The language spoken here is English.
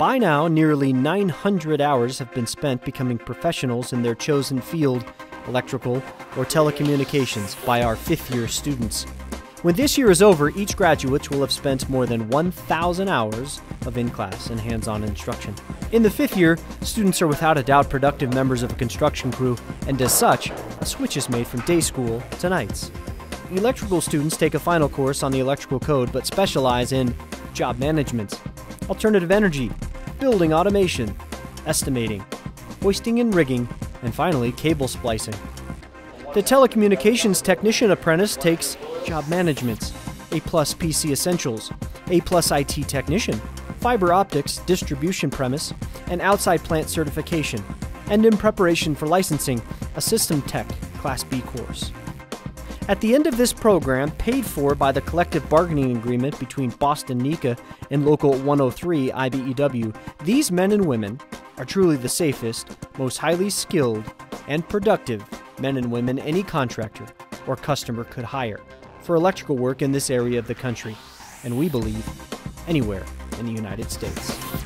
By now, nearly 900 hours have been spent becoming professionals in their chosen field, electrical or telecommunications, by our fifth year students. When this year is over, each graduate will have spent more than 1,000 hours of in class and hands on instruction. In the fifth year, students are without a doubt productive members of a construction crew, and as such, a switch is made from day school to nights. Electrical students take a final course on the electrical code but specialize in job management, alternative energy, building automation, estimating, hoisting and rigging, and finally, cable splicing. The telecommunications technician apprentice takes job management, A plus PC essentials, A plus IT technician, fiber optics distribution premise, and outside plant certification, and in preparation for licensing, a system tech Class B course. At the end of this program, paid for by the collective bargaining agreement between Boston NECA and Local 103 IBEW, these men and women are truly the safest, most highly skilled, and productive men and women any contractor or customer could hire for electrical work in this area of the country, and we believe anywhere in the United States.